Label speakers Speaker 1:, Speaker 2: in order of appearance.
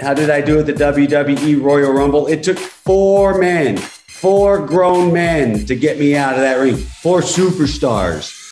Speaker 1: How did I do at the WWE Royal Rumble? It took four men, four grown men to get me out of that ring, four superstars.